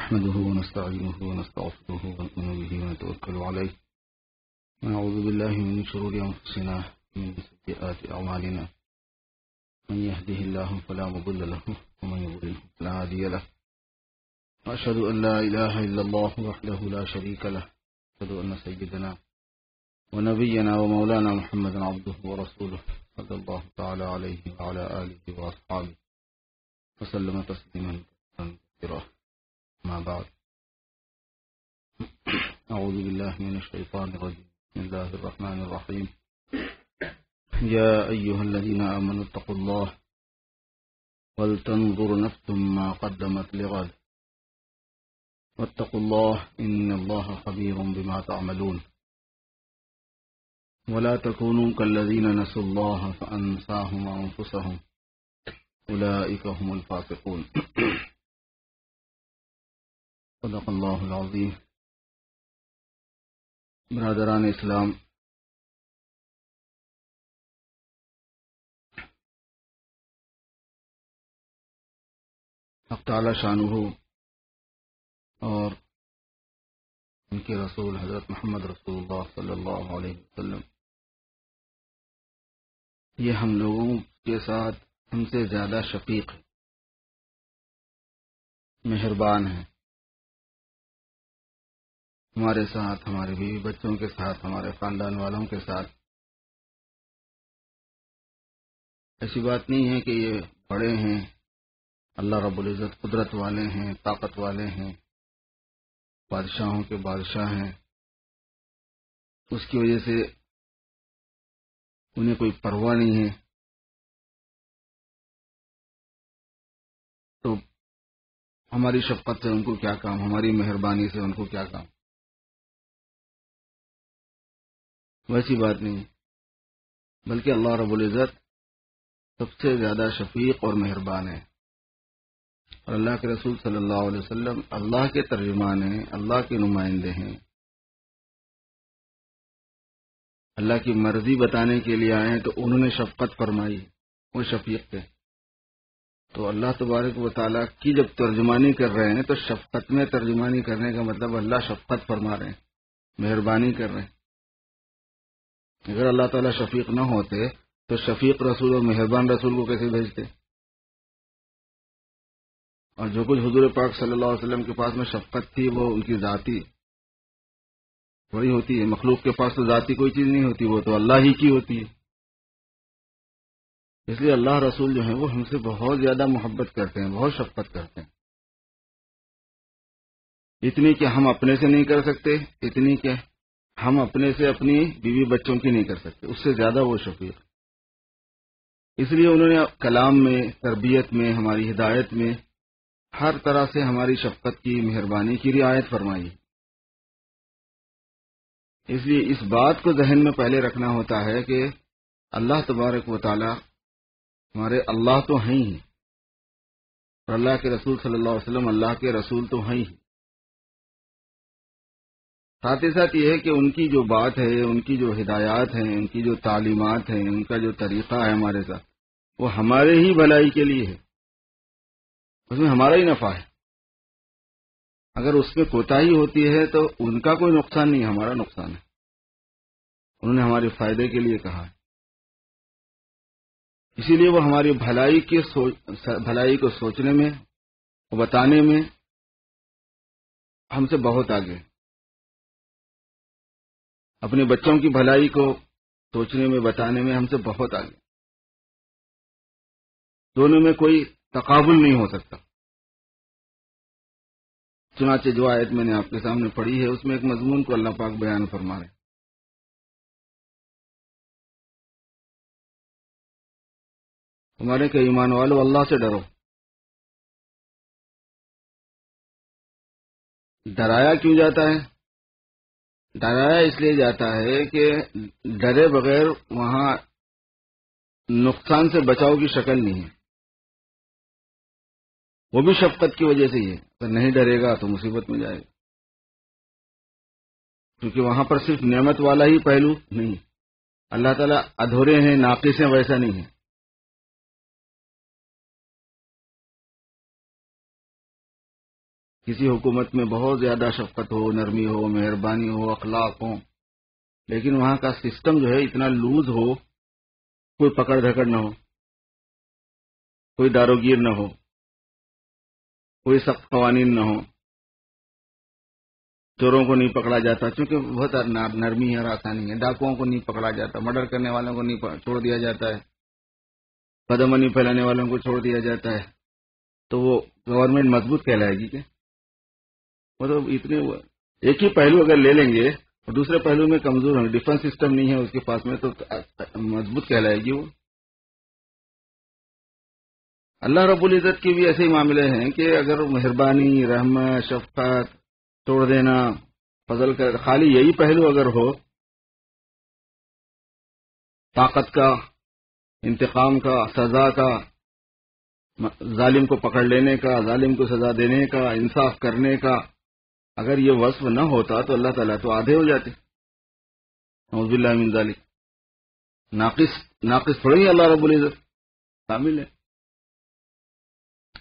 نحمده ونستعينه ونستغفره ونؤمن به ونتوكل عليه. ونعوذ بالله من شرور أنفسنا ومن سيئات أعمالنا. من يهده الله فلا مضل له ومن يضلل فلا هادي له. وأشهد أن لا إله إلا الله وحده لا شريك له. أشهد أن سيدنا ونبينا ومولانا محمدا عبده ورسوله صلى الله تعالى عليه وعلى آله وأصحابه وسلم تسليما كثيرا. ما بعد. أعوذ بالله من الشيطان الرجيم. بسم الله الرحمن الرحيم. يا أيها الذين آمنوا اتقوا الله ولتنظر نفس ما قدمت لغد. واتقوا الله إن الله خبير بما تعملون. ولا تكونوا كالذين نسوا الله فأنساهم أنفسهم. أولئك هم الفاسقون. صدق الله العظيم برادران اسلام حق تعالی شانہ اور ان کے رسول حضرت محمد رسول اللہ صلی اللہ علیہ وسلم۔ یہ ہم لوگوں کے ساتھ ہم سے زیادہ شفیق ہے مہربان ہے ہمارے ساتھ، ہمارے بیوی بچوں کے ساتھ، ہمارے خاندان والوں کے ساتھ۔ ایسی بات نہیں ہے کہ یہ بڑے ہیں، اللہ رب العزت قدرت والے ہیں، طاقت والے ہیں، بادشاہوں کے بادشاہ ہیں۔ اس کی وجہ سے انہیں کوئی پرواہ نہیں ہے۔ تو ہماری شفقت سے ان کو کیا کام؟ ہماری مہربانی سے ان کو کیا کام؟ ویسی بات نہیں بلکہ اللہ رب العزت سب سے زیادہ شفیق اور مہربان ہے۔ اور اللہ کے رسول صلی اللہ علیہ وسلم اللہ کے ترجمان ہیں، اللہ کے نمائندے ہیں۔ اللہ کی مرضی بتانے کے لیے آئے ہیں تو انہوں نے شفقت فرمائی، وہ شفیق تھے۔ تو اللہ تبارک و تعالیٰ کی جب ترجمانی کر رہے ہیں تو شفقت میں ترجمانی کرنے کا مطلب اللہ شفقت فرما رہے ہیں، مہربانی کر رہے ہیں۔ اگر اللہ تعالیٰ شفیق نہ ہوتے، تو شفیق رسول اور مہربان رسول کو کیسے بھیجتے؟ اور جو کچھ حضور پاک صلی اللہ علیہ وسلم کے پاس میں شفقت تھی، وہ ان کی ذاتی وہی ہوتی ہے۔ مخلوق کے پاس تو ذاتی کوئی چیز نہیں ہوتی، وہ تو اللہ ہی کی ہوتی ہے۔ اس لیے اللہ رسول جو ہیں، وہ ہم سے بہت زیادہ محبت کرتے ہیں، بہت شفقت کرتے ہیں۔ اتنی کہ ہم اپنے سے نہیں کر سکتے، اتنی کہ ہم اپنے سے اپنی بیوی بچوں کی نہیں کر سکتے۔ اس سے زیادہ وہ شفیق۔ اس لیے انہوں نے کلام میں، تربیت میں، ہماری ہدایت میں ہر طرح سے ہماری شفقت کی، مہربانی کی رعایت فرمائی۔ اس لیے اس بات کو ذہن میں پہلے رکھنا ہوتا ہے کہ اللہ تبارک و تعالی ہمارے اللہ تو ہیں ہی۔ اور اللہ کے رسول صلی اللہ علیہ وسلم اللہ کے رسول تو ہیں ہی۔ ساتھ ہی ساتھ یہ ہے کہ ان کی جو بات ہے، ان کی جو ہدایات ہیں، ان کی جو تعلیمات ہیں، ان کا جو طریقہ ہے ہمارے ساتھ، وہ ہمارے ہی بھلائی کے لیے ہے۔ اس میں ہمارا ہی نفع ہے۔ اگر اس میں کوتا ہی ہوتی ہے تو ان کا کوئی نقصان نہیں، ہمارا نقصان ہے۔ انہوں نے ہمارے فائدے کے لیے کہا ہے۔ اسی لیے وہ ہماری بھلائی کی بھلائی کو سوچنے میں بتانے میں ہم سے بہت آگے اپنے بچوں کی بھلائی کو سوچنے میں، بتانے میں ہم سے بہت آگے۔ دونوں میں کوئی تقابل نہیں ہو سکتا۔ چنانچہ جو آیت میں نے آپ کے سامنے پڑھی ہے، اس میں ایک مضمون کو اللہ پاک بیان فرما رہے ہمارے کہ ایمان والو، اللہ سے ڈرو۔ ڈرایا کیوں جاتا ہے؟ ڈرایا اس لیے جاتا ہے کہ ڈرے بغیر وہاں نقصان سے بچاؤ کی شکل نہیں ہے۔ وہ بھی شفقت کی وجہ سے ہی ہے۔ اگر نہیں ڈرے گا تو مصیبت میں جائے گا۔ کیونکہ وہاں پر صرف نعمت والا ہی پہلو نہیں۔ اللہ تعالیٰ ادھورے ہیں، ناقص ہیں، ویسا نہیں ہے۔ کسی حکومت میں بہت زیادہ شفقت ہو، نرمی ہو، مہربانی ہو، اخلاق ہو لیکن وہاں کا سسٹم جو ہے اتنا لوز ہو، کوئی پکڑ دھکڑ نہ ہو، کوئی داروگیر نہ ہو، کوئی سخت قوانین نہ ہو، چوروں کو نہیں پکڑا جاتا، چونکہ بہت نرمی ہے اور آسانی ہے، ڈاکوؤں کو نہیں پکڑا جاتا، مرڈر کرنے والوں کو نہیں چھوڑ دیا جاتا ہے قدم پھیلانے والوں کو چھوڑ دیا جاتا ہے، تو وہ گورنمنٹ مضبوط کہلائے گی کہ مطلب اتنے ایک ہی پہلو اگر لے لیں گے اور دوسرے پہلو میں کمزور ہوں گے ڈیفنس سسٹم نہیں ہے اس کے پاس میں، تو مضبوط کہلائے گی وہ۔ اللہ رب العزت کے بھی ایسے ہی معاملے ہیں کہ اگر مہربانی، رحمت، شفقت توڑ دینا، فضل کر، خالی یہی پہلو اگر ہو، طاقت کا، انتقام کا، سزا کا ظالم کو پکڑ لینے کا، ظالم کو سزا دینے کا، انصاف کرنے کا اگر یہ وصف نہ ہوتا تو اللہ تعالیٰ تو آدھے ہو جاتے۔ نوز اللہ من ظالم ناقص ناقص تھوڑی اللہ رب العزت۔ شامل ہے۔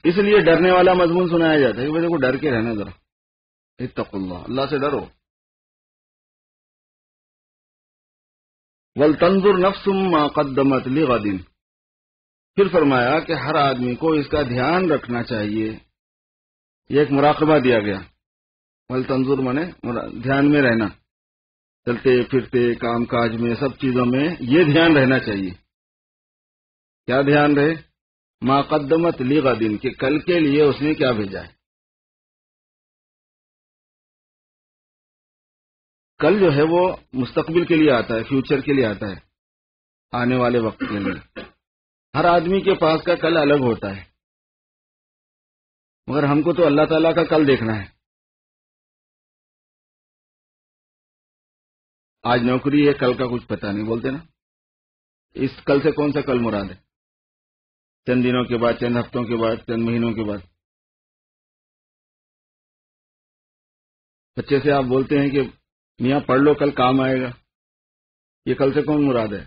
اس لیے ڈرنے والا مضمون سنایا جاتا ہے کہ کو ڈر کے رہنا ذرا۔ اتق اللہ اللہ سے ڈرو۔ ول تنظر نفسم قدمت لغد۔ پھر فرمایا کہ ہر آدمی کو اس کا دھیان رکھنا چاہیے۔ یہ ایک مراقبہ دیا گیا۔ ول تنظر منے دھیان میں رہنا۔ چلتے پھرتے، کام کاج میں، سب چیزوں میں یہ دھیان رہنا چاہیے۔ کیا دھیان رہے؟ ما قدمت لیغا دن کہ کل کے لیے اس نے کیا بھیجا ہے۔ کل جو ہے وہ مستقبل کے لیے آتا ہے فیوچر کے لیے آتا ہے، آنے والے وقت کے لیے۔ ہر آدمی کے پاس کا کل الگ ہوتا ہے۔ مگر ہم کو تو اللہ تعالیٰ کا کل دیکھنا ہے۔ آج نوکری ہے، کل کا کچھ پتا نہیں، بولتے نا۔ اس کل سے کون سا کل مراد ہے؟ چند دنوں کے بعد، چند ہفتوں کے بعد، چند مہینوں کے بعد۔ بچے سے آپ بولتے ہیں کہ میاں، پڑھ لو، کل کام آئے گا۔ یہ کل سے کون مراد ہے؟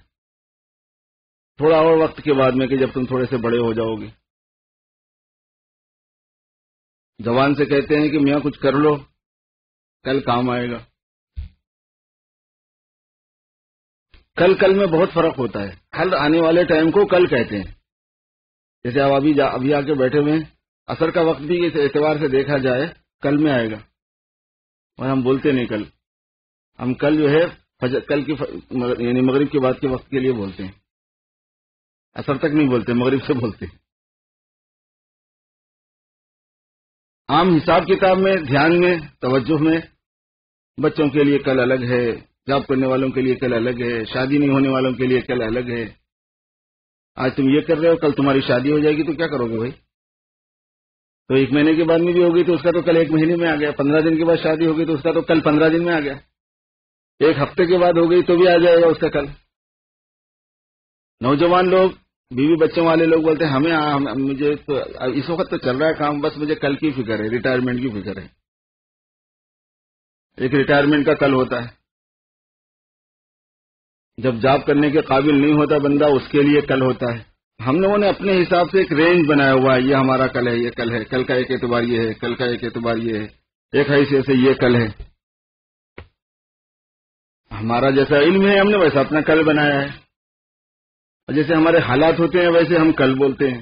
تھوڑا اور وقت کے بعد میں کہ جب تم تھوڑے سے بڑے ہو جاؤ گے۔ جوان سے کہتے ہیں کہ میاں، کچھ کر لو، کل کام آئے گا۔ کل کل میں بہت فرق ہوتا ہے۔ کل آنے والے ٹائم کو کل کہتے ہیں۔ جیسے آپ ابھی ابھی آ کے بیٹھے ہوئے ہیں۔ اثر کا وقت بھی اس اعتبار سے دیکھا جائے، کل میں آئے گا۔ اور ہم بولتے نہیں کل۔ ہم کل جو ہے کل کی یعنی مغرب کے بعد کے وقت کے لیے بولتے ہیں۔ اثر تک نہیں بولتے، مغرب سے بولتے عام حساب کتاب میں، دھیان میں، توجہ میں، بچوں کے لیے کل الگ ہے۔ جاب کرنے والوں کے لیے کل الگ ہے، شادی نہیں ہونے والوں کے لیے کل الگ ہے۔ آج تم یہ کر رہے ہو، کل تمہاری شادی ہو جائے گی، تو کیا کرو گے بھائی؟ تو ایک مہینے کے بعد میں بھی ہوگی تو اس کا تو کل ایک مہینے میں آ گیا، پندرہ دن کے بعد شادی ہوگی تو اس کا تو کل پندرہ دن میں آ گیا۔ ایک ہفتے کے بعد ہو گئی تو بھی آ جائے گا اس کا کل۔ نوجوان لوگ، بیوی بچوں والے لوگ بولتے ہیں، ہمیں مجھے تو اس وقت تو چل رہا ہے کام، بس مجھے کل کی فکر ہے ریٹائرمنٹ کی فکر ہے۔ ایک ریٹائرمنٹ کا کل ہوتا ہے۔ جب جاب کرنے کے قابل نہیں ہوتا بندہ، اس کے لیے کل ہوتا ہے۔ ہم لوگوں نے اپنے حساب سے ایک رینج بنایا ہوا ہے، یہ ہمارا کل ہے، یہ کل ہے، کل کا ایک اعتبار یہ ہے، کل کا ایک اعتبار یہ ہے۔ ایک حیثیت سے یہ کل ہے۔ ہمارا جیسا علم ہے، ہم نے ویسا اپنا کل بنایا ہے۔ اور جیسے ہمارے حالات ہوتے ہیں، ویسے ہم کل بولتے ہیں۔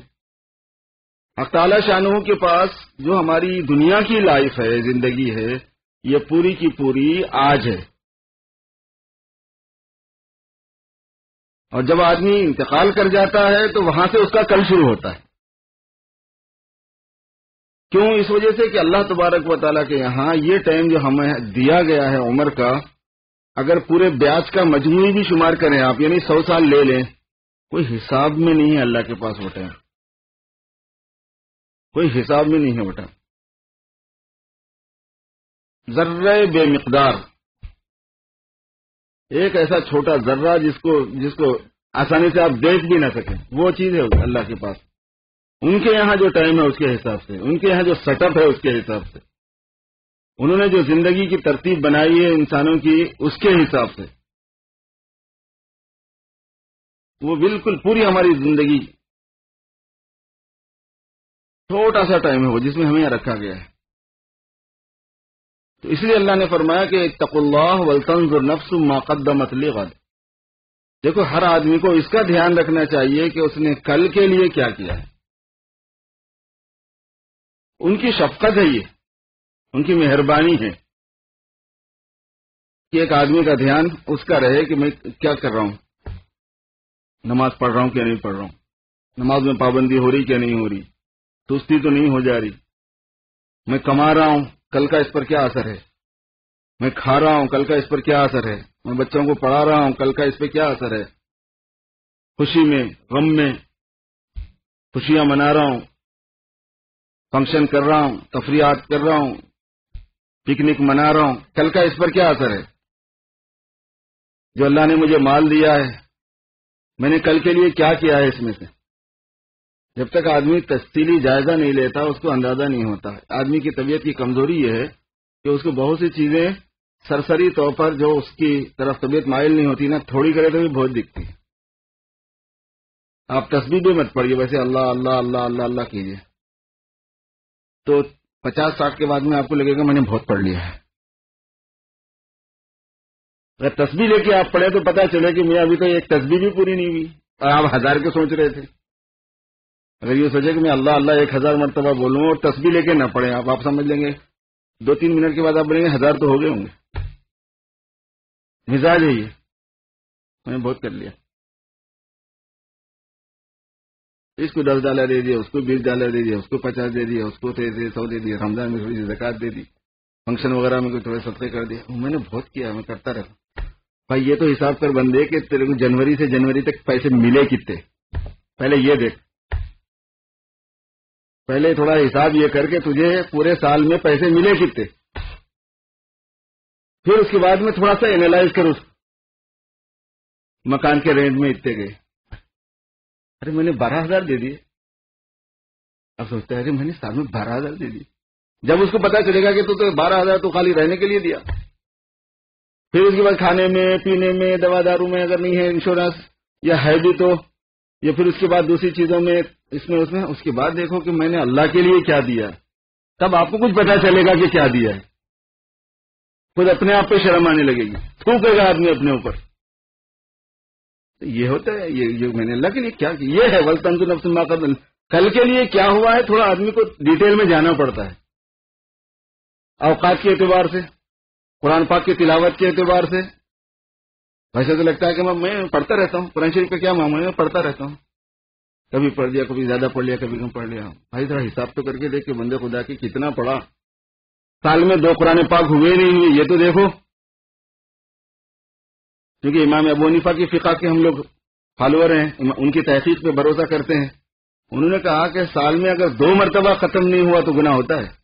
اختالیہ شانوں کے پاس جو ہماری دنیا کی لائف ہے، زندگی ہے، یہ پوری کی پوری آج ہے۔ اور جب آدمی انتقال کر جاتا ہے تو وہاں سے اس کا کل شروع ہوتا ہے۔ کیوں؟ اس وجہ سے کہ اللہ تبارک و تعالیٰ کے یہاں یہ ٹائم جو ہمیں دیا گیا ہے عمر کا، اگر پورے بیاج کا مجموعی بھی شمار کریں آپ یعنی سو سال لے لیں، کوئی حساب میں نہیں ہے اللہ کے پاس وٹا کوئی حساب میں نہیں ہے وٹا ذرہ بے مقدار۔ ایک ایسا چھوٹا ذرہ جس کو جس کو آسانی سے آپ دیکھ بھی نہ سکیں، وہ چیز ہے اللہ کے پاس۔ ان کے یہاں جو ٹائم ہے اس کے حساب سے، ان کے یہاں جو سیٹ اپ ہے اس کے حساب سے۔ انہوں نے جو زندگی کی ترتیب بنائی ہے انسانوں کی، اس کے حساب سے۔ وہ بالکل پوری ہماری زندگی، چھوٹا سا ٹائم ہے وہ، جس میں ہمیں یہاں رکھا گیا ہے۔ تو اس لیے اللہ نے فرمایا کہ تق اللہ ولطنز نفس مقدمت غد دیکھو، ہر آدمی کو اس کا دھیان رکھنا چاہیے کہ اس نے کل کے لیے کیا کیا ہے۔ ان کی شفقت ہے یہ، ان کی مہربانی ہے کہ ایک آدمی کا دھیان اس کا رہے کہ میں کیا کر رہا ہوں۔ نماز پڑھ رہا ہوں کیا نہیں پڑھ رہا ہوں؟ نماز میں پابندی ہو رہی کیا نہیں ہو رہی؟ سستی تو نہیں ہو جا رہی۔ میں کما رہا ہوں۔ کل کا اس پر کیا اثر ہے؟ میں کھا رہا ہوں، کل کا اس پر کیا اثر ہے؟ میں بچوں کو پڑھا رہا ہوں، کل کا اس پہ کیا اثر ہے؟ خوشی میں، غم میں، خوشیاں منا رہا ہوں، فنکشن کر رہا ہوں، تفریحات کر رہا ہوں، پکنک منا رہا ہوں، کل کا اس پر کیا اثر ہے؟ جو اللہ نے مجھے مال دیا ہے، میں نے کل کے لیے کیا کیا ہے اس میں سے؟ جب تک آدمی تفصیلی جائزہ نہیں لیتا، اس کو اندازہ نہیں ہوتا۔ آدمی کی طبیعت کی کمزوری یہ ہے کہ اس کو بہت سی چیزیں سرسری طور پر جو اس کی طرف طبیعت مائل نہیں ہوتی نا تھوڑی کرے تو بھی بہت دکھتی ہے۔ آپ تصویر بھی مت پڑھیے، ویسے اللہ اللہ اللہ اللہ اللہ کیجیے۔ تو پچاس ساٹھ کے بعد میں آپ کو لگے گا میں نے بہت پڑھ لیا ہے۔ اگر تصویر لے کے آپ پڑھے تو پتا چلے کہ میں ابھی تو ایک تصویر بھی پوری نہیں ہوئی۔ اور آپ ہزار کے سوچ رہے تھے۔ اگر یہ سوچے کہ میں اللہ اللہ ایک ہزار مرتبہ بولوں اور تصویر لے کے نہ پڑھیں، آپ آپ سمجھ لیں گے۔ دو تین منٹ کے بعد آپ بولیں گے، ہزار تو ہو گئے ہوں گے۔ مزاج ہے یہ۔ میں نے بہت کر لیا۔ اس کو دس ڈالر دے دیا، اس کو بیس ڈالر دے دیا، اس کو پچاس دے دیا، اس کو سو دے دیا، رمضان میں تھوڑی سی زکات دے دی۔ فنکشن وغیرہ میں کوئی تھوڑے سستے کر دیا میں نے بہت کیا، میں کرتا رہتا بھائی، یہ تو حساب کر بندے کہ تیرے کو جنوری سے جنوری تک پیسے ملے کتنے؟ پہلے یہ دیکھ۔ پہلے تھوڑا حساب یہ کر کے تجھے پورے سال میں پیسے ملے کتنے؟ پھر اس کے بعد میں تھوڑا سا اینالائز کروں۔ مکان کے رینٹ میں اتنے گئے۔ ارے میں نے بارہ ہزار دے دیے۔ اب سوچتا ہے ارے میں نے سال میں بارہ ہزار دے دی جب اس کو پتا چلے گا کہ تو بارہ ہزار تو خالی رہنے کے لیے دیا۔ پھر اس کے بعد کھانے میں، پینے میں، دوا دارو میں اگر نہیں ہے انشورنس یا ہے بھی تو یا پھر اس کے بعد دوسری چیزوں میں اس میں اس میں اس کے بعد دیکھو کہ میں نے اللہ کے لیے کیا دیا تب آپ کو کچھ پتا چلے گا کہ کیا دیا ہے۔ خود اپنے آپ پہ شرم آنے لگے گی۔ تھوکے گا آدمی اپنے اوپر۔ یہ ہوتا ہے، یہ میں نے اللہ کے لیے کیا یہ ہے ولطن نفس کل کے لیے کیا ہوا ہے؟ تھوڑا آدمی کو ڈیٹیل میں جانا پڑتا ہے۔ اوقات کے اعتبار سے، قرآن پاک کی تلاوت کے اعتبار سے ویسے تو لگتا ہے کہ میں پڑھتا رہتا ہوں۔ قرآن شریف کا کیا معاملہ میں پڑھتا رہتا ہوں۔ کبھی پڑھ لیا، کبھی زیادہ پڑھ لیا، کبھی کم پڑھ لیا۔ بھائی ذرا حساب تو کر کے دیکھ کے بندے خدا کی کتنا پڑھا۔ سال میں دو قرآن پاک ہوئے نہیں ہوئے، یہ تو دیکھو۔ کیونکہ امام ابو نیفا کی فقہ کے ہم لوگ فالوور ہیں ان کی تحقیق پہ بھروسہ کرتے ہیں۔ انہوں نے کہا کہ سال میں اگر دو مرتبہ ختم نہیں ہوا تو گناہ ہوتا ہے۔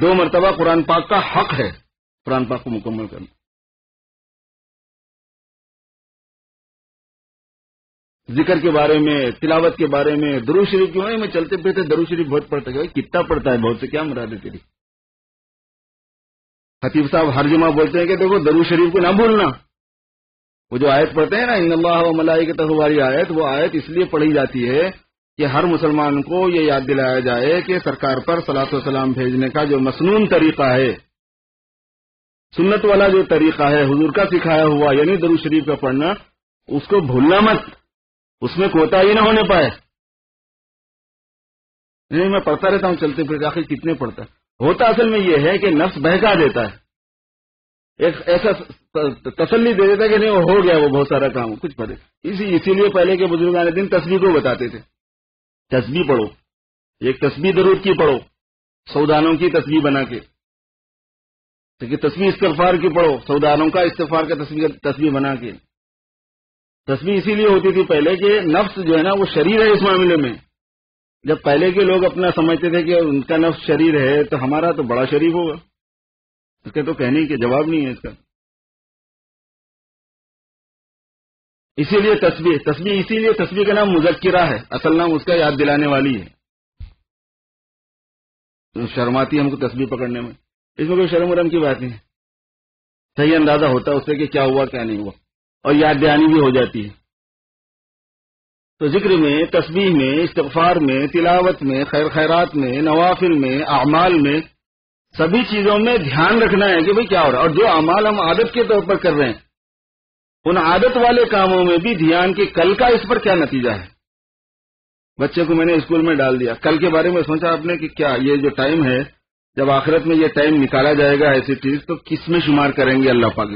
دو مرتبہ قرآن پاک کا حق ہے۔ قرآن پاک کو مکمل کرنا ذکر کے بارے میں تلاوت کے بارے میں درو شریف کیوں ہے میں چلتے پھرتے درو شریف بہت پڑھتا ہے کتنا پڑھتا ہے بہت سے کیا مراد ہے تیری خطیب صاحب ہر جمعہ بولتے ہیں کہ دیکھو درو شریف کو نہ بھولنا وہ جو آیت پڑھتے ہیں نا ان اللہ ملائی کے تہواری آیت وہ آیت اس لیے پڑھی جاتی ہے کہ ہر مسلمان کو یہ یاد دلایا جائے کہ سرکار پر سلاۃ وسلام بھیجنے کا جو مصنون طریقہ ہے سنت والا جو طریقہ ہے، حضور کا سکھایا ہوا یعنی درو شریف کا پڑھنا، اس کو بھولنا مت۔ اس میں کوتا ہی نہ ہونے پائے۔ نہیں، میں پڑھتا رہتا ہوں، چلتے پھر آخر کتنے پڑھتا ہوتا اصل میں یہ ہے کہ نفس بہکا دیتا ہے۔ ایک ایسا تسلی دے دیتا کہ نہیں، وہ ہو گیا، وہ بہت سارا کام، کچھ پڑھے۔ اسی اسی لیے پہلے کے بزرگان دن تصویر کو بتاتے تھے۔ تصویر پڑھو۔ ایک تصویر ضرور کی پڑھو۔ سودانوں کی تصویر بنا کے۔ تصویر استغفار کی پڑھو، سودانوں کا استغفار کا تصویر تصویر بنا کے۔ تصویر اسی لیے ہوتی تھی پہلے کہ نفس جو ہے نا وہ شریر ہے اس معاملے میں۔ جب پہلے کے لوگ اپنا سمجھتے تھے کہ ان کا نفس شریر ہے تو ہمارا تو بڑا شریف ہوگا۔ اس کے تو کہنے کے جواب نہیں ہے اس کا۔ اسی لیے تصویر تصویر اسی لیے تصویر کا نام مذکرہ ہے۔ اصل نام اس کا یاد دلانے والی ہے۔ شرماتی ہم کو تصویر پکڑنے میں۔ اس میں کوئی شرم ورم کی بات نہیں۔ صحیح اندازہ ہوتا ہے اس سے کہ کیا ہوا، کیا نہیں ہوا۔ اور یاد دہانی بھی ہو جاتی ہے۔ تو ذکر میں، تسبیح میں، استغفار میں، تلاوت میں، خیر خیرات میں، نوافل میں، اعمال میں، سبھی چیزوں میں دھیان رکھنا ہے کہ بھئی کیا ہو رہا ہے۔ اور جو اعمال ہم عادت کے طور پر کر رہے ہیں، ان عادت والے کاموں میں بھی دھیان کہ کل کا اس پر کیا نتیجہ ہے؟ بچے کو میں نے اسکول میں ڈال دیا۔ کل کے بارے میں سوچا آپ نے کہ کیا، یہ جو ٹائم ہے جب آخرت میں یہ ٹائم نکالا جائے گا ایسی چیز، تو کس میں شمار کریں گے اللہ پاک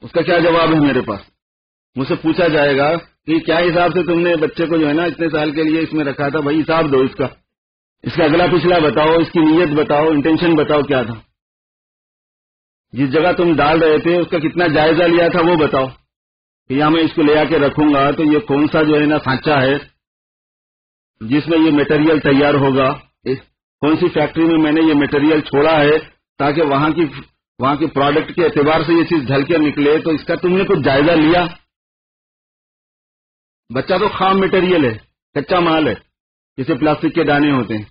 اس کا کیا جواب ہے میرے پاس؟ مجھ سے پوچھا جائے گا کہ کیا حساب سے تم نے بچے کو جو ہے نا اتنے سال کے لیے اس میں رکھا تھا؟ بھائی حساب دو اس کا۔ اس کا اگلا پچھلا بتاؤ، اس کی نیت بتاؤ انٹینشن بتاؤ کیا تھا۔ جس جگہ تم ڈال رہے تھے، اس کا کتنا جائزہ لیا تھا وہ بتاؤ۔ کہ یہاں میں اس کو لے آ کے رکھوں گا، تو یہ کون سا جو ہے نا سانچا ہے، جس میں یہ میٹریل تیار ہوگا؟ کون سی فیکٹری میں میں نے یہ میٹریل چھوڑا ہے تاکہ وہاں کی وہاں کے پروڈکٹ کے اعتبار سے یہ چیز ڈھل کے نکلے، تو اس کا تم نے کچھ جائزہ لیا؟ بچہ تو خام میٹیریل ہے، کچا مال ہے، جسے پلاسٹک کے دانے ہوتے ہیں۔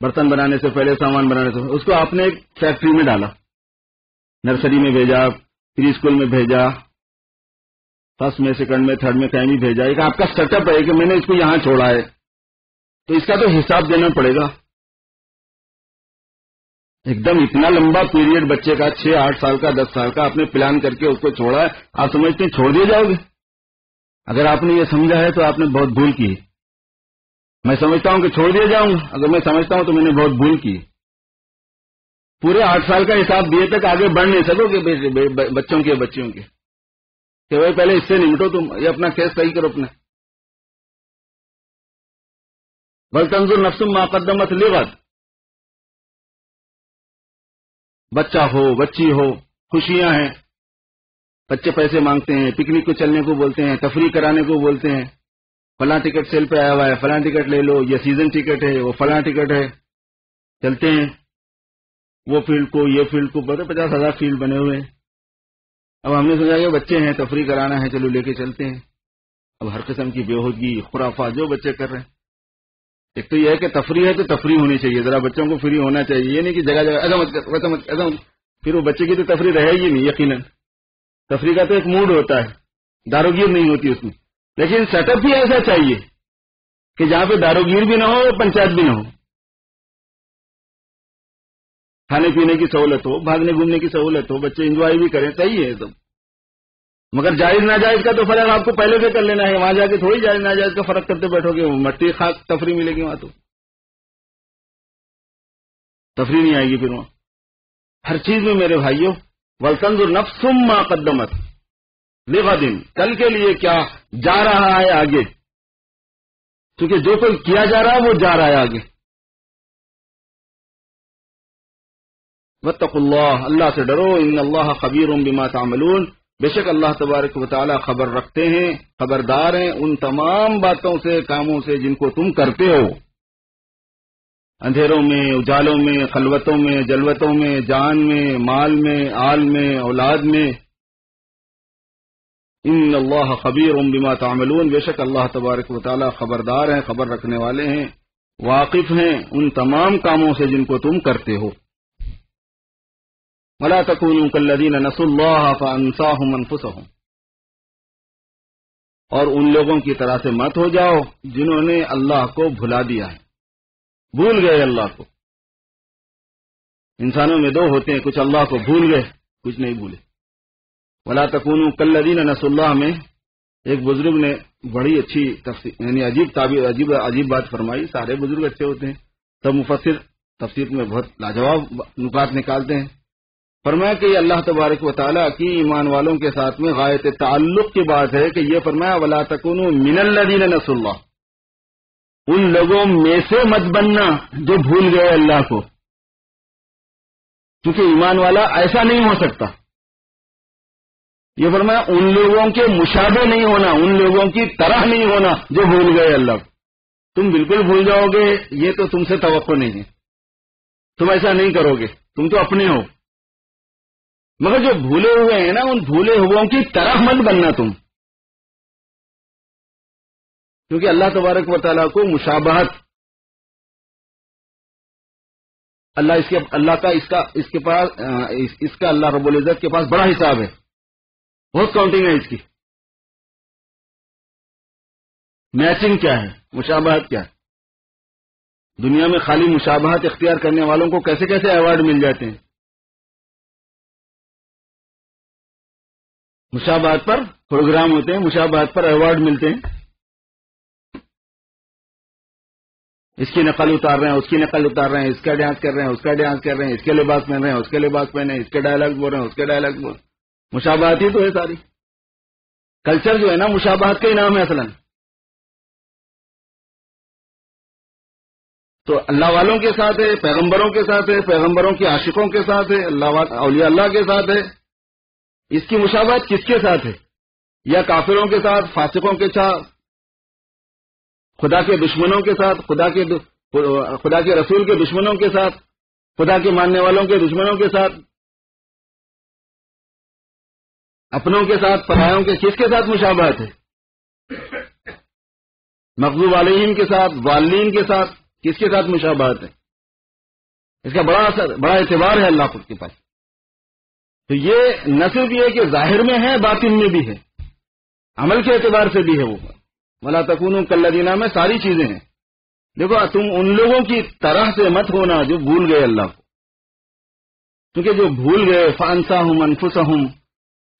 برتن بنانے سے پہلے، سامان بنانے سے اس کو آپ نے ایک فیکٹری میں ڈالا۔ نرسری میں بھیجا پری اسکول میں بھیجا فرسٹ میں سیکنڈ میں تھرڈ میں، کہیں بھی بھیجا۔ ایک آپ کا سیٹ اپ ہے کہ میں نے اس کو یہاں چھوڑا ہے۔ تو اس کا تو حساب دینا پڑے گا۔ ایک دم اتنا لمبا پیریڈ بچے کا، چھ، آٹھ سال کا، دس سال کا، آپ نے پلان کر کے اس کو چھوڑا ہے، آپ سمجھتے ہیں چھوڑ دیے جاؤ گے؟ اگر آپ نے یہ سمجھا ہے تو آپ نے بہت بھول کی میں سمجھتا ہوں کہ چھوڑ دیا جاؤں، اگر میں سمجھتا ہوں تو میں نے بہت بھول کی پورے آٹھ سال کا حساب دیے تک آگے بڑھ نہیں سکو گے بچوں کے، بچیوں کے۔ کہ بھائی پہلے اس سے نمٹو تم یہ اپنا کیس صحیح کرو اپنا۔ بل تنظر نفسم ماقدمت لغت۔ بچہ ہو، بچی ہو، خوشیاں ہیں۔ بچے پیسے مانگتے ہیں، پکنک کو چلنے کو بولتے ہیں، تفریح کرانے کو بولتے ہیں۔ فلاں ٹکٹ سیل پہ آیا ہوا ہے، فلاں ٹکٹ لے لو، یہ سیزن ٹکٹ ہے، وہ فلاں ٹکٹ ہے۔ چلتے ہیں۔ وہ فیلڈ کو، یہ فیلڈ کو بڑے پچاس ہزار فیلڈ بنے ہوئے ہیں۔ اب ہم نے سوچا کہ بچے ہیں، تفریح کرانا ہے، چلو لے کے چلتے ہیں۔ اب ہر قسم کی بے ہوگی خرافات، جو بچے کر رہے ہیں۔ ایک تو یہ ہے کہ تفریح ہے تو تفریح ہونی چاہیے، ذرا بچوں کو فری ہونا چاہیے، یہ نہیں کہ جگہ جگہ مت مت پھر وہ بچے کی تو تفریح رہے گی نہیں، یقیناً۔ تفریح کا تو ایک موڈ ہوتا ہے، داروگیر نہیں ہوتی اس میں۔ لیکن سیٹ اپ بھی ایسا چاہیے کہ جہاں پہ داروگیر بھی نہ ہو، پنچایت بھی نہ ہو۔ کھانے پینے کی سہولت ہو، بھاگنے گھومنے کی سہولت ہو، بچے انجوائے بھی کریں، صحیح ہے سب مگر جائز ناجائز کا تو فرق آپ کو پہلے سے کر لینا ہے، وہاں جا کے تھوڑی جائز ناجائز کا فرق کرتے بیٹھو گے، مٹی خاک تفریح ملے گی وہاں تو۔ تفریح نہیں آئے گی پھر وہاں۔ ہر چیز میں میرے بھائیوں ولسند نفسم ما قدمت۔ لغا دن کل کے لیے کیا جا رہا ہے آگے؟ کیونکہ جو کوئی کیا جا رہا ہے، وہ جا رہا ہے آگے۔ وطق اللہ اللہ سے ڈرو ان اللہ خبیر بما تعملون۔ بے شک اللہ تبارک و تعالی خبر رکھتے ہیں، خبردار ہیں ان تمام باتوں سے، کاموں سے جن کو تم کرتے ہو۔ اندھیروں میں، اجالوں میں، خلوتوں میں، جلوتوں میں، جان میں، مال میں، آل میں، اولاد میں۔ ان اللہ خبیر بما تعملون۔ بے شک اللہ تبارک و تعالی خبردار ہیں، خبر رکھنے والے ہیں، واقف ہیں ان تمام کاموں سے جن کو تم کرتے ہو۔ ملا تکون کلین نس اللہ فانساهم انفسهم اور ان لوگوں کی طرح سے مت ہو جاؤ جنہوں نے اللہ کو بھلا دیا ہے۔ بھول گئے اللہ کو۔ انسانوں میں دو ہوتے ہیں، کچھ اللہ کو بھول گئے، کچھ نہیں بھولے۔ ولا تکون کلین نس اللہ میں ایک بزرگ نے بڑی اچھی تفسیر یعنی عجیب تعبیر، عجیب عجیب بات فرمائی۔ سارے بزرگ اچھے ہوتے ہیں، سب مفسر تفسیر میں بہت لاجواب نکات نکالتے ہیں۔ فرمایا کہ یہ اللہ تبارک و تعالیٰ کی ایمان والوں کے ساتھ میں غایت تعلق کی بات ہے کہ یہ فرمایا، ولا تکون من الدین نس اللہ ان لوگوں میں سے مت بننا جو بھول گئے اللہ کو۔ کیونکہ ایمان والا ایسا نہیں ہو سکتا۔ یہ فرمایا، ان لوگوں کے مشابے نہیں ہونا، ان لوگوں کی طرح نہیں ہونا جو بھول گئے اللہ تم بالکل بھول جاؤ گے، یہ تو تم سے توقع نہیں ہے۔ تم ایسا نہیں کرو گے، تم تو اپنے ہو۔ مگر جو بھولے ہوئے ہیں نا، ان بھولے ہوئے کی طرح مت بننا تم۔ کیونکہ اللہ تبارک و تعالیٰ کو مشابہت، اللہ اس کے، اللہ کا اس کا، اس کے پاس اس کا اللہ رب العزت کے پاس بڑا حساب ہے۔ بہت کاؤنٹنگ ہے اس کی۔ میچنگ کیا ہے؟ مشابہت کیا ہے؟ دنیا میں خالی مشابہت اختیار کرنے والوں کو کیسے کیسے ایوارڈ مل جاتے ہیں؟ مشابہت پر پروگرام ہوتے ہیں، مشابہت پر ایوارڈ ملتے ہیں۔ اس کی نقل اتار رہے ہیں، اس کی نقل اتار رہے ہیں، اس کا ڈانس کر رہے ہیں، اس کا ڈانس کر رہے ہیں، اس کے لباس پہن رہے ہیں، اس کے لباس پہنے ہیں، اس کے ڈائلگ بول رہے ہیں، اس کے ڈائلگ بول مشابہت ہی تو ہے ساری۔ کلچر جو ہے نا، مشابہت کا ہی نام ہے اصل تو اللہ والوں کے ساتھ ہے، پیغمبروں کے ساتھ ہے، پیغمبروں کے عاشقوں کے ساتھ ہے، اللہ اولیاء اللہ کے ساتھ ہے۔ اس کی مشابہت کس کے ساتھ ہے؟ یا کافروں کے ساتھ، فاسقوں کے ساتھ، خدا کے دشمنوں کے ساتھ، خدا کے خدا کے رسول کے دشمنوں کے ساتھ، خدا کے ماننے والوں کے دشمنوں کے ساتھ؟ اپنوں کے ساتھ پڑھائیوں کے کس کے ساتھ مشابہت ہے؟ مقبوب علیہم کے ساتھ، والدین کے ساتھ کس کے ساتھ مشابہت ہے؟ اس کا بڑا اثر بڑا اعتبار ہے اللہ کے پاس۔ تو یہ نہ صرف یہ کہ ظاہر میں ہے، باطن میں بھی ہے۔ عمل کے اعتبار سے بھی ہے وہ۔ ملا تکون کلینہ میں ساری چیزیں ہیں۔ دیکھو، تم ان لوگوں کی طرح سے مت ہونا جو بھول گئے اللہ کو۔ کیونکہ جو بھول گئے فانسا ہوں منفسا ہوں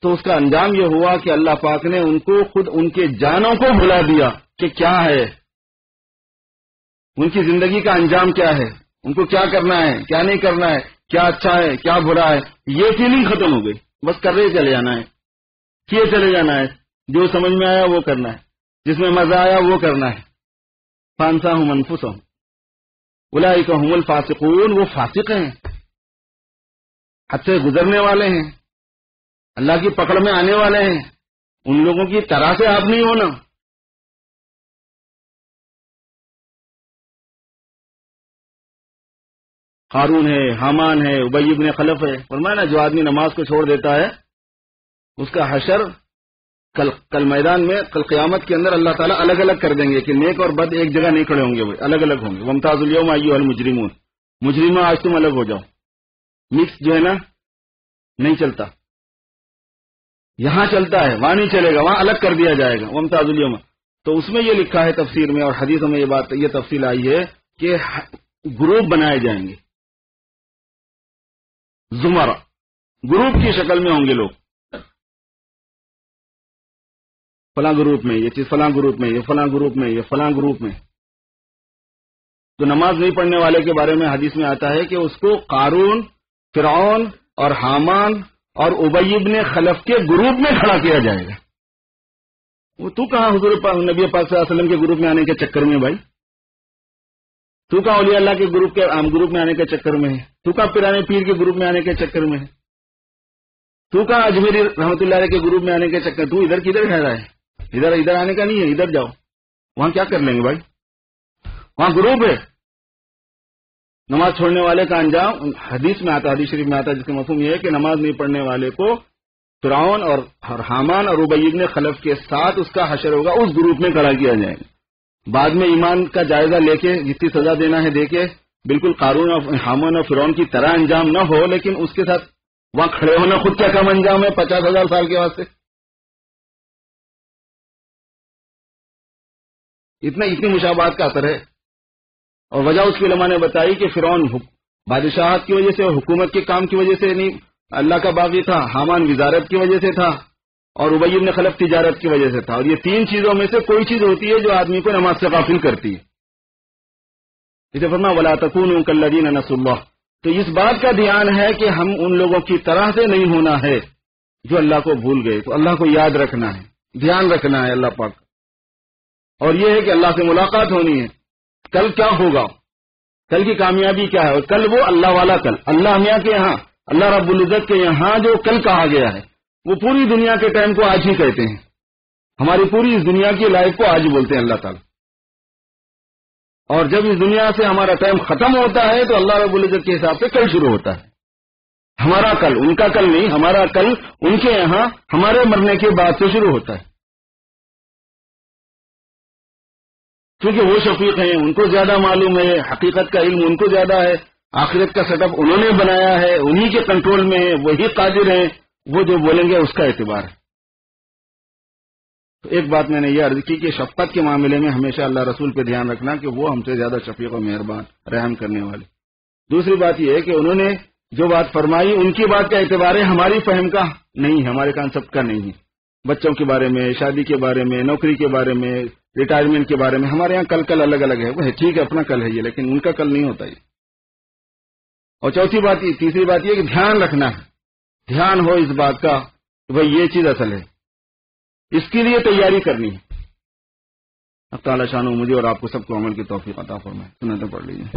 تو اس کا انجام یہ ہوا کہ اللہ پاک نے ان کو خود ان کے جانوں کو بھلا دیا کہ کیا ہے۔ ان کی زندگی کا انجام کیا ہے؟ ان کو کیا کرنا ہے؟ کیا نہیں کرنا ہے؟ کیا اچھا ہے، کیا برا ہے؟ یہ فیلنگ ختم ہو گئی۔ بس کر رہے چلے جانا ہے۔ کیے چلے جانا ہے۔ جو سمجھ میں آیا وہ کرنا ہے۔ جس میں مزہ آیا وہ کرنا ہے۔ فانسا ہوں منفوس ہوں بلائی کا ہوں الفاسقون، وہ فاسق ہیں۔ حد سے گزرنے والے ہیں۔ اللہ کی پکڑ میں آنے والے ہیں۔ ان لوگوں کی طرح سے آپ نہیں ہونا۔ قارون ہے، حامان ہے ابیب نے خلف ہے۔ فرمایا نا، جو آدمی نماز کو چھوڑ دیتا ہے، اس کا حشر کل کل میدان میں، کل قیامت کے اندر اللہ تعالیٰ الگ الگ کر دیں گے کہ نیک اور بد ایک جگہ نہیں کھڑے ہوں گے وہ الگ الگ ہوں گے۔ ممتاز الوم آئیو المجرمون۔ مجرمہ آج تم الگ ہو جاؤ۔ مکس جو ہے نا، نہیں چلتا۔ یہاں چلتا ہے، وہاں نہیں چلے گا، وہاں الگ کر دیا جائے گا۔ ممتاز الوم تو اس میں یہ لکھا ہے تفسیر میں اور حدیثوں میں یہ بات، یہ تفصیل آئی ہے کہ گروپ بنائے جائیں گے۔ زمرہ۔ گروپ کی شکل میں ہوں گے لوگ۔ فلاں گروپ میں، یہ چیز فلاں گروپ میں، یہ فلاں گروپ میں، یہ فلاں گروپ میں۔ تو نماز نہیں پڑھنے والے کے بارے میں حدیث میں آتا ہے کہ اس کو قارون، فرعون اور حامان اور ابیب نے خلف کے گروپ میں کھڑا کیا جائے گا۔ وہ تو کہاں حضور نبی پاک صلی اللہ علیہ وسلم کے گروپ میں آنے کے چکر میں بھائی؟ تو کہاں اولیاء اللہ کے گروپ کے عام گروپ میں آنے کے چکر میں ہے۔ تو کہاں پرانے پیر کے گروپ میں آنے کے چکر میں ہے۔ تو کہاں اجمیری رحمت اللہ علیہ کے گروپ میں آنے کے چکر تو ادھر کدھر ٹھہرا ہے ادھر ادھر آنے کا نہیں ہے، ادھر جاؤ۔ وہاں کیا کر لیں گے بھائی؟ وہاں گروپ ہے۔ نماز چھوڑنے والے کا انجام، حدیث میں آتا، حدیث شریف میں آتا، جس کا مفہوم یہ ہے کہ نماز نہیں پڑھنے والے کو فرعون اور حامان اور ابیب نے خلف کے ساتھ اس کا حشر ہوگا، اس گروپ میں کھڑا کیا جائے گا۔ بعد میں ایمان کا جائزہ لے کے جتنی سزا دینا ہے دے کے بالکل قارون اور حامن اور فرون کی طرح انجام نہ ہو، لیکن اس کے ساتھ وہاں کھڑے ہونا خود کیا کم انجام ہے پچاس ہزار سال کے واسطے؟ اتنا اتنی مشابات کا اثر ہے۔ اور وجہ اس کی علماء نے بتائی کہ فرعون بادشاہت کی وجہ سے اور حکومت کے کام کی وجہ سے نہیں، اللہ کا باغی تھا، حامان وزارت کی وجہ سے تھا۔ اور ابیب نے خلف تجارت کی وجہ سے تھا۔ اور یہ تین چیزوں میں سے کوئی چیز ہوتی ہے جو آدمی کو نماز سے غافل کرتی ہے۔ اسے فرما ولا تکون کلین نس اللہ تو اس بات کا دھیان ہے کہ ہم ان لوگوں کی طرح سے نہیں ہونا ہے جو اللہ کو بھول گئے۔ تو اللہ کو یاد رکھنا ہے۔ دھیان رکھنا ہے اللہ پاک۔ اور یہ ہے کہ اللہ سے ملاقات ہونی ہے۔ کل کیا ہوگا؟ کل کی کامیابی کیا ہے؟ اور کل وہ اللہ والا کل۔ اللہ میاں کے یہاں، اللہ رب العزت کے یہاں جو کل کہا گیا ہے۔ وہ پوری دنیا کے ٹائم کو آج ہی کہتے ہیں۔ ہماری پوری اس دنیا کی لائف کو آج بولتے ہیں اللہ تعالی۔ اور جب اس دنیا سے ہمارا ٹائم ختم ہوتا ہے تو اللہ رب العزت کے حساب سے کل شروع ہوتا ہے۔ ہمارا کل، ان کا کل نہیں، ہمارا کل ان کے یہاں، ہمارے مرنے کے بعد سے شروع ہوتا ہے۔ کیونکہ وہ شفیق ہیں، ان کو زیادہ معلوم ہے، حقیقت کا علم ان کو زیادہ ہے۔ آخرت کا سیٹ اپ انہوں نے بنایا ہے، انہی کے کنٹرول میں ہے وہی قادر ہیں۔ وہ جو بولیں گے اس کا اعتبار ہے۔ تو ایک بات میں نے یہ عرض کی کہ شفقت کے معاملے میں ہمیشہ اللہ رسول پہ دھیان رکھنا کہ وہ ہم سے زیادہ شفیق و مہربان، رحم کرنے والے۔ دوسری بات یہ ہے کہ انہوں نے جو بات فرمائی، ان کی بات کا اعتبار ہے ہماری فہم کا نہیں ہے، ہمارے کانسپٹ کا نہیں ہے۔ بچوں کے بارے میں، شادی کے بارے میں، نوکری کے بارے میں ریٹائرمنٹ کے بارے میں ہمارے یہاں کل کل الگ الگ ہے۔ وہ ہے، ٹھیک ہے، اپنا کل ہے یہ، لیکن ان کا کل نہیں ہوتا یہ۔ اور چوتھی بات یہ، تیسری بات یہ کہ دھیان رکھنا ہے۔ دھیان ہو اس بات کا کہ بھائی یہ چیز اصل ہے۔ اس کے لیے تیاری کرنی ہے۔ اب تعالیٰ شانو مجھے اور آپ کو سب کو عمل کی توفیق عطا فرمائے۔ سنتیں پڑھ لیجیے